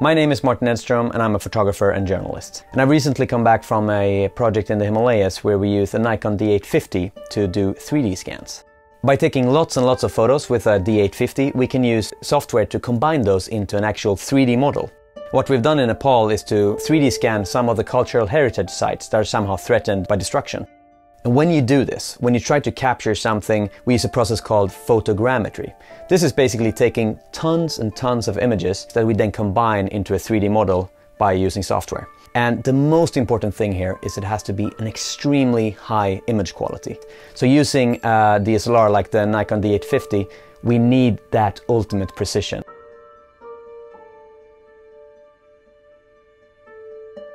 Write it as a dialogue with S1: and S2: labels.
S1: My name is Martin Edström and I'm a photographer and journalist. And I've recently come back from a project in the Himalayas where we use a Nikon D850 to do 3D scans. By taking lots and lots of photos with a D850, we can use software to combine those into an actual 3D model. What we've done in Nepal is to 3D scan some of the cultural heritage sites that are somehow threatened by destruction. And when you do this, when you try to capture something, we use a process called photogrammetry. This is basically taking tons and tons of images that we then combine into a 3D model by using software. And the most important thing here is it has to be an extremely high image quality. So using uh, a DSLR like the Nikon D850, we need that ultimate precision.